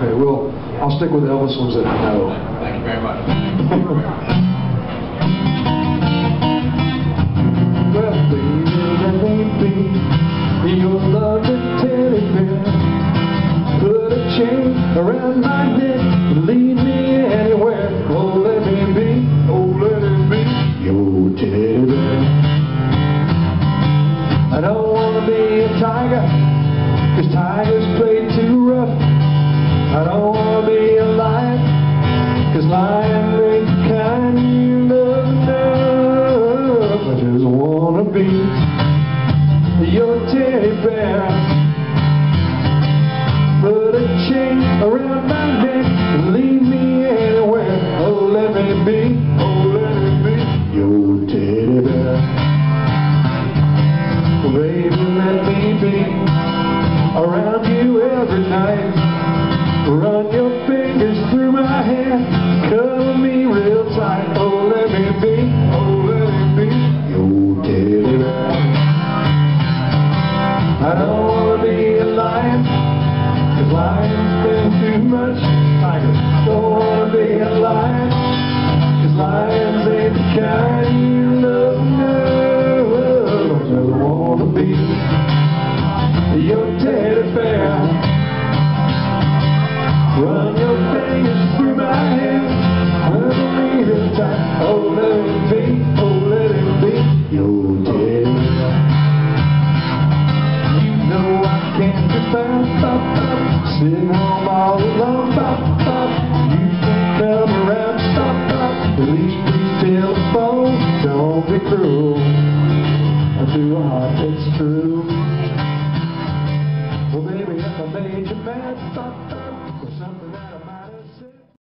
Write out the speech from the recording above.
Okay, well, I'll stick with Elvis ones that I know. Thank you very much. Well, baby, that ain't me. Your loving teddy bear. Put a chain around my neck and lead me anywhere. Oh, let me be. Oh, let it be. Your teddy bear. I don't wanna be a tiger, cause tigers play your teddy bear. Put a chain around my neck lead me anywhere. Oh, let me be, oh, let me be your teddy bear. Baby, let me be around you every night. Much. Sitting all alone. You come around, stop, at least don't be cruel. To a heart that's true.